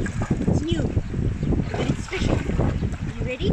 It's new. And it's fishing. You ready?